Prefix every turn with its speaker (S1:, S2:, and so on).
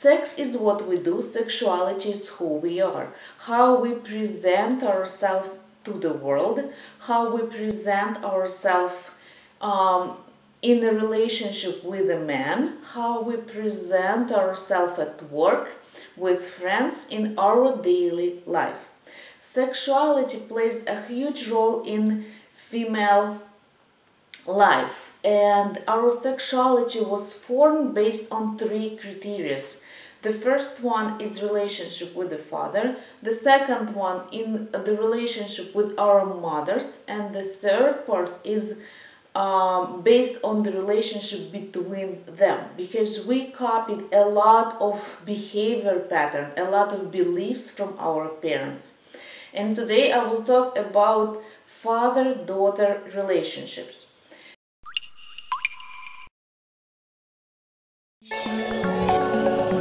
S1: Sex is what we do, sexuality is who we are, how we present ourselves to the world, how we present ourselves um, in a relationship with a man, how we present ourselves at work, with friends, in our daily life. Sexuality plays a huge role in female life and our sexuality was formed based on three criteria the first one is relationship with the father the second one in the relationship with our mothers and the third part is um, based on the relationship between them because we copied a lot of behavior pattern a lot of beliefs from our parents. And today i will talk about father daughter relationships you